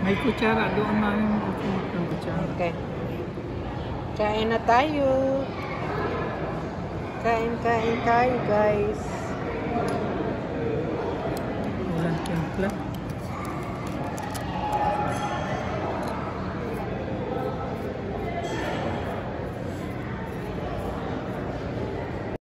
May kutsara doon na yung ng kutsara. Okay. Kain na tayo. Kain, kain tayo, guys. Walang timpla.